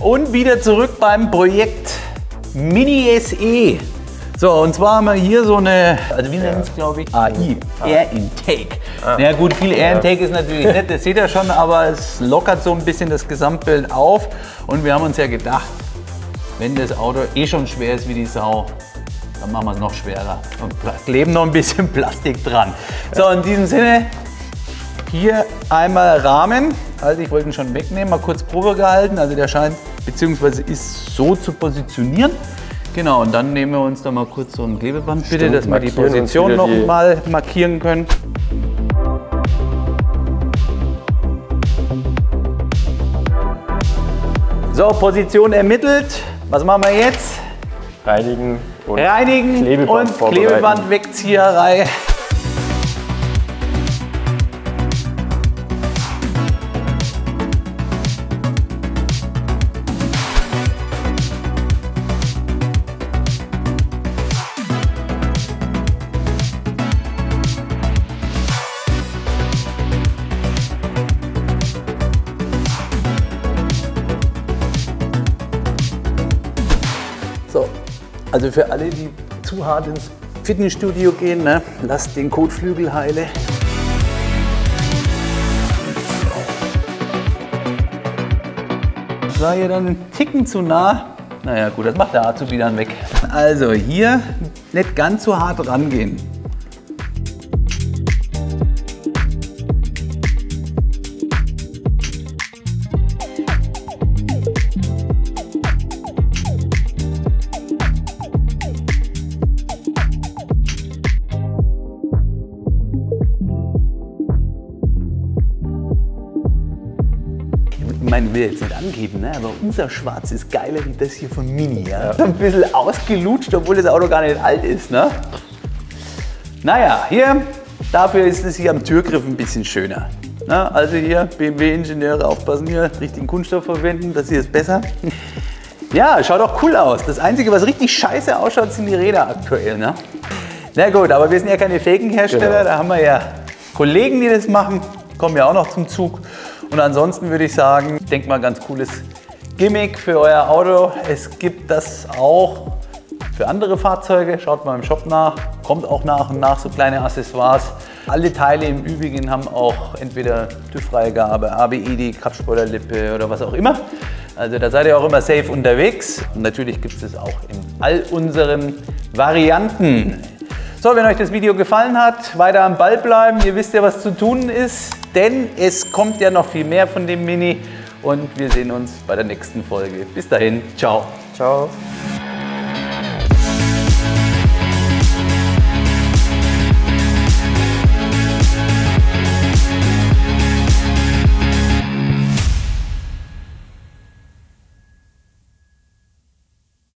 und wieder zurück beim Projekt Mini SE. So, und zwar haben wir hier so eine, also wie nennt es glaube ich? AI, Air Intake. Na ja, gut, viel Air Intake ist natürlich nett, das seht ihr schon, aber es lockert so ein bisschen das Gesamtbild auf. Und wir haben uns ja gedacht, wenn das Auto eh schon schwer ist wie die Sau, dann machen wir es noch schwerer und kleben noch ein bisschen Plastik dran. So, in diesem Sinne, hier einmal Rahmen. Also ich wollte ihn schon wegnehmen, mal kurz Probe gehalten. Also der scheint bzw. ist so zu positionieren. Genau, und dann nehmen wir uns da mal kurz so ein Klebeband bitte, Stimmt, dass wir die Position noch die- mal markieren können. So, Position ermittelt. Was machen wir jetzt? Reinigen und Reinigen Klebeband und vorbereiten. Klebebandwegzieherei. So, also für alle, die zu hart ins Fitnessstudio gehen, ne, lasst den Kotflügel heile. Das war hier dann ein Ticken zu nah. Naja gut, das macht der Azubi dann weg. Also hier nicht ganz so hart rangehen. Meine, will jetzt nicht angeben, ne? aber unser Schwarz ist geiler wie das hier von Mini. Ja? Ein bisschen ausgelutscht, obwohl das Auto gar nicht alt ist. Ne? Naja, hier, dafür ist es hier am Türgriff ein bisschen schöner. Na, also hier, BMW-Ingenieure aufpassen hier, richtigen Kunststoff verwenden, das hier ist besser. Ja, schaut auch cool aus. Das Einzige, was richtig scheiße ausschaut, sind die Räder aktuell. Ne? Na gut, aber wir sind ja keine Faken-Hersteller, Genau. da haben wir ja Kollegen, die das machen, kommen ja auch noch zum Zug. Und ansonsten würde ich sagen, ich denke mal, ganz cooles Gimmick für euer Auto. Es gibt das auch für andere Fahrzeuge. Schaut mal im Shop nach. Kommt auch nach und nach so kleine Accessoires. Alle Teile im Übrigen haben auch entweder TÜV-Freigabe, ABID, Kraftsportlerlippe oder was auch immer. Also da seid ihr auch immer safe unterwegs. Und natürlich gibt es das auch in all unseren Varianten. So, wenn euch das Video gefallen hat, weiter am Ball bleiben. Ihr wisst ja, was zu tun ist, denn es kommt ja noch viel mehr von dem Mini. Und wir sehen uns bei der nächsten Folge. Bis dahin, ciao. Ciao.